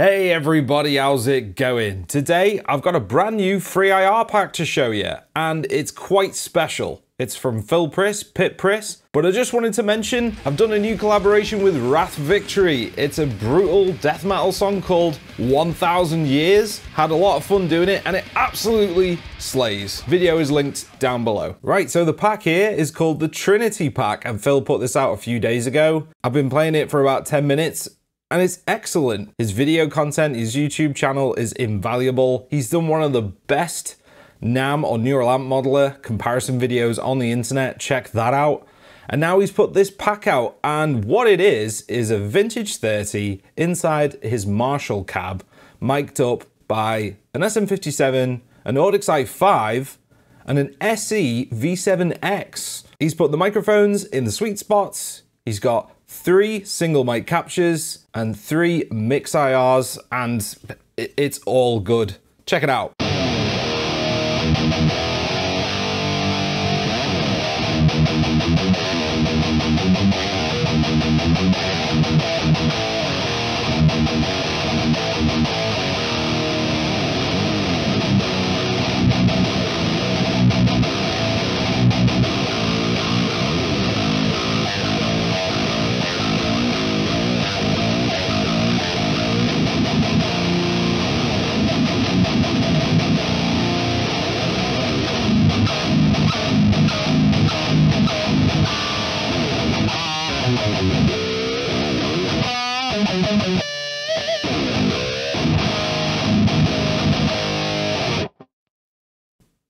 Hey everybody, how's it going? Today I've got a brand new free IR pack to show you, and it's quite special. It's from Phil Priss, Pit Priss, but I just wanted to mention I've done a new collaboration with Wrath Victory. It's a brutal death metal song called 1000 Years. Had a lot of fun doing it and it absolutely slays. Video is linked down below. Right, so the pack here is called the Trinity Pack and Phil put this out a few days ago. I've been playing it for about 10 minutes and it's excellent. His video content, his YouTube channel is invaluable. He's done one of the best NAM or Neural Amp Modeler comparison videos on the internet. Check that out. And now he's put this pack out, and what it is, is a vintage 30 inside his Marshall cab, mic'd up by an SM57, an Audix i5, and an SE V7X. He's put the microphones in the sweet spots. He's got three single mic captures and three mix IRs, and it's all good. Check it out.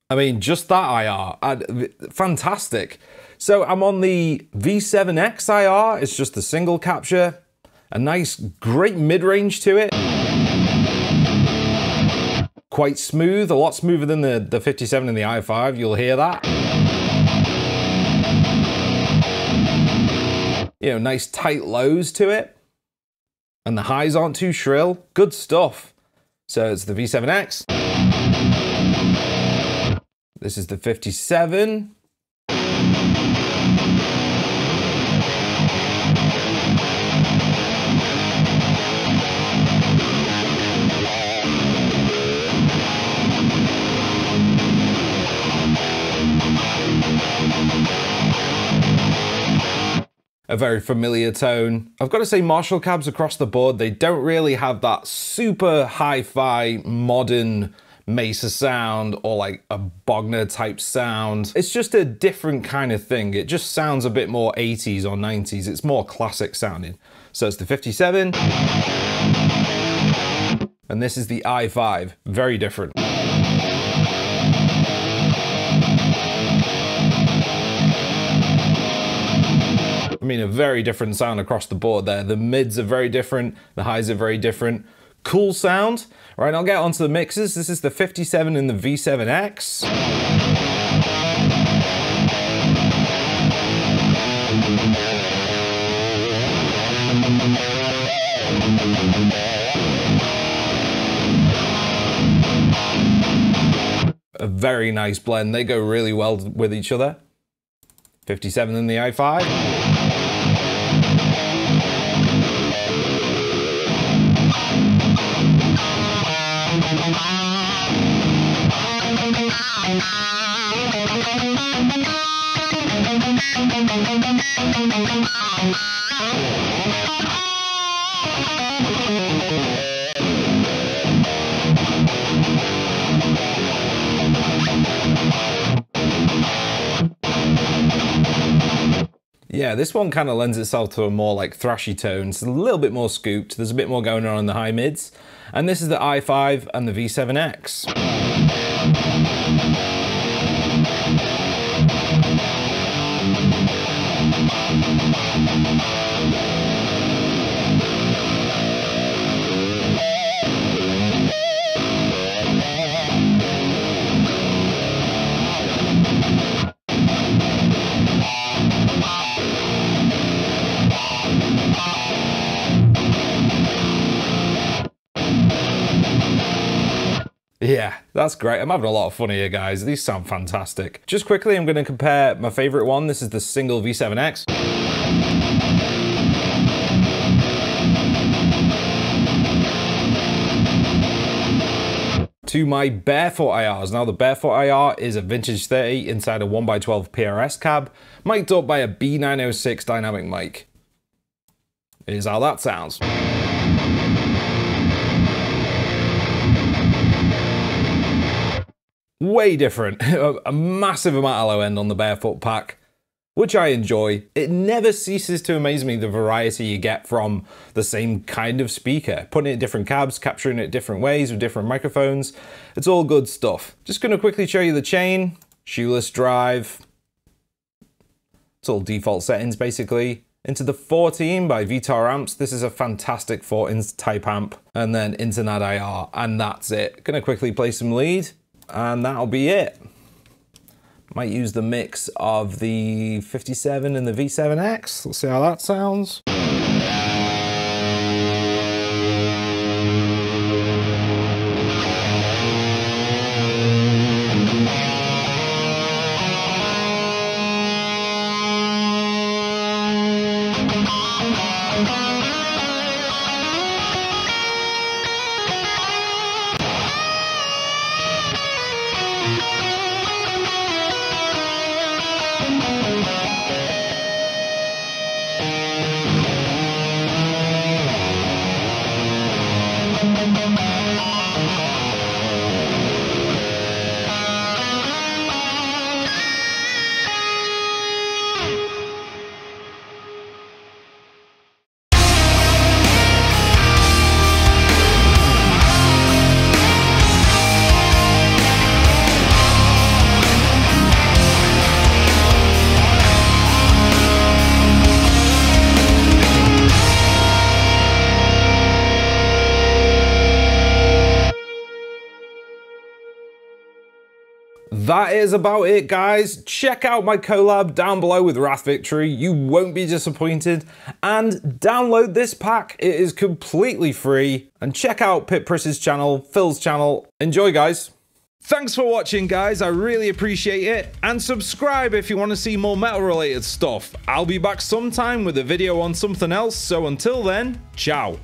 I mean, just that IR, fantastic. So I'm on the V7X IR, it's just a single capture, a nice, great mid-range to it. Quite smooth, a lot smoother than the, the 57 and the i5, you'll hear that. You know, nice tight lows to it. And the highs aren't too shrill, good stuff. So it's the V7X. This is the 57. A very familiar tone. I've got to say Marshall cabs across the board, they don't really have that super hi-fi modern Mesa sound or like a Bogner type sound. It's just a different kind of thing. It just sounds a bit more 80s or 90s. It's more classic sounding. So it's the 57. And this is the i5. Very different. Mean, a very different sound across the board there. The mids are very different, the highs are very different. Cool sound. Right, I'll get onto the mixes. This is the 57 and the V7X. A very nice blend. They go really well with each other. 57 in the i5. Yeah, this one kind of lends itself to a more like thrashy tone. It's a little bit more scooped. There's a bit more going on in the high mids. And this is the i5 and the V7X. Yeah, that's great. I'm having a lot of fun here, guys. These sound fantastic. Just quickly, I'm going to compare my favorite one. This is the single V7X. to my Barefoot IRs. Now the Barefoot IR is a vintage 30 inside a 1x12 PRS cab, mic'd up by a e906 dynamic mic. Is how that sounds. Way different, a massive amount of low end on the Barefoot pack which I enjoy. It never ceases to amaze me the variety you get from the same kind of speaker. Putting it in different cabs, capturing it different ways with different microphones. It's all good stuff. Just gonna quickly show you the chain, shoeless drive. It's all default settings basically. Into the 14 by Vitar Amps. This is a fantastic Fortin type amp. And then into NadIR, and that's it. Gonna quickly play some lead, and that'll be it. Might use the mix of the 57 and the V7X. Let's see how that sounds. That is about it, guys. Check out my collab down below with Wrath Victory. You won't be disappointed. And download this pack. It is completely free. And check out Pit Priss's channel, Phil's channel. Enjoy, guys. Thanks for watching, guys. I really appreciate it. And subscribe if you want to see more metal-related stuff. I'll be back sometime with a video on something else. So until then, ciao.